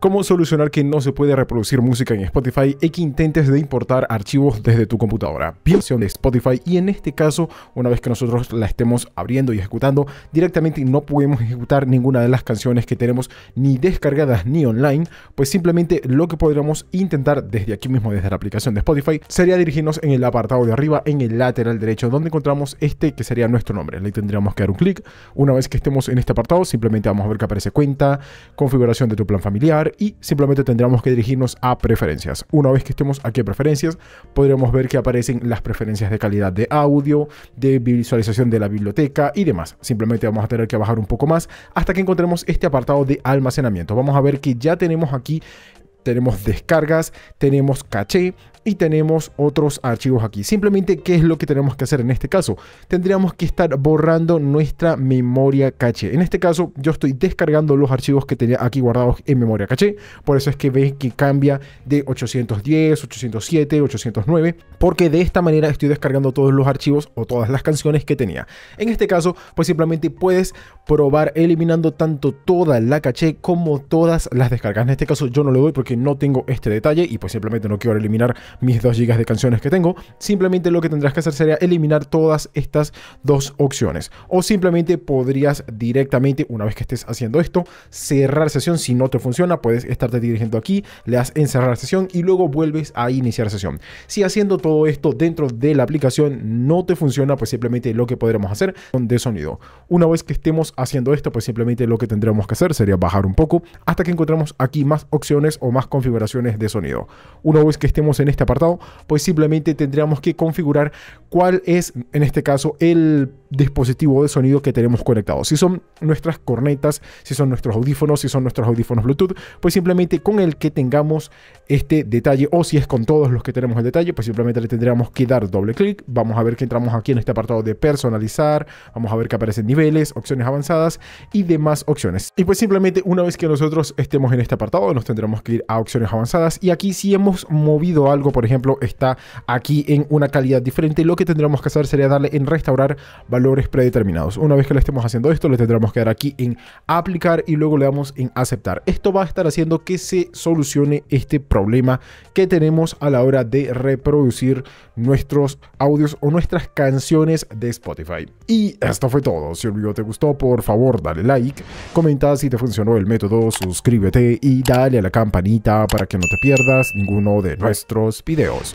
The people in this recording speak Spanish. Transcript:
cómo solucionar que no se puede reproducir música en Spotify y que intentes de importar archivos desde tu computadora. Bien, de Spotify y en este caso, una vez que nosotros la estemos abriendo y ejecutando, directamente no podemos ejecutar ninguna de las canciones que tenemos ni descargadas ni online, pues simplemente lo que podríamos intentar desde aquí mismo, desde la aplicación de Spotify, sería dirigirnos en el apartado de arriba, en el lateral derecho, donde encontramos este que sería nuestro nombre. Le tendríamos que dar un clic. Una vez que estemos en este apartado, simplemente vamos a ver que aparece cuenta, configuración de tu plan familiar y simplemente tendríamos que dirigirnos a preferencias. Una vez que estemos aquí a preferencias, podremos ver que aparecen las preferencias de calidad de audio, de visualización de la biblioteca y demás. Simplemente vamos a tener que bajar un poco más hasta que encontremos este apartado de almacenamiento. Vamos a ver que ya tenemos aquí tenemos descargas, tenemos caché y tenemos otros archivos aquí. Simplemente, ¿qué es lo que tenemos que hacer en este caso? Tendríamos que estar borrando nuestra memoria caché. En este caso, yo estoy descargando los archivos que tenía aquí guardados en memoria caché. Por eso es que ves que cambia de 810, 807, 809, porque de esta manera estoy descargando todos los archivos o todas las canciones que tenía. En este caso, pues simplemente puedes probar eliminando tanto toda la caché como todas las descargas. En este caso, yo no lo doy porque no tengo este detalle y pues simplemente no quiero eliminar mis 2 GB de canciones que tengo, simplemente lo que tendrás que hacer sería eliminar todas estas dos opciones. O simplemente podrías directamente, una vez que estés haciendo esto, cerrar sesión. Si no te funciona, puedes estarte dirigiendo aquí, le das en cerrar sesión y luego vuelves a iniciar sesión. Si haciendo todo esto dentro de la aplicación no te funciona, pues simplemente lo que podremos hacer de sonido. Una vez que estemos haciendo esto, pues simplemente lo que tendremos que hacer sería bajar un poco hasta que encontremos aquí más opciones o más configuraciones de sonido. Una vez que estemos en este apartado, pues simplemente tendríamos que configurar cuál es, en este caso, el dispositivo de sonido que tenemos conectado. Si son nuestras cornetas, si son nuestros audífonos, si son nuestros audífonos Bluetooth, pues simplemente con el que tengamos este detalle o si es con todos los que tenemos el detalle, pues simplemente le tendríamos que dar doble clic. Vamos a ver que entramos aquí en este apartado de personalizar, vamos a ver que aparecen niveles, opciones avanzadas y demás opciones. Y pues simplemente una vez que nosotros estemos en este apartado, nos tendremos que ir a opciones avanzadas y aquí si hemos movido algo, por ejemplo, está aquí en una calidad diferente, lo que tendremos que hacer sería darle en restaurar valores predeterminados. Una vez que le estemos haciendo esto, le tendremos que dar aquí en aplicar y luego le damos en aceptar. Esto va a estar haciendo que se solucione este problema que tenemos a la hora de reproducir nuestros audios o nuestras canciones de Spotify. Y esto fue todo. Si el video te gustó, por favor, dale like, comenta si te funcionó el método, suscríbete y dale a la campanita para que no te pierdas ninguno de nuestros videos.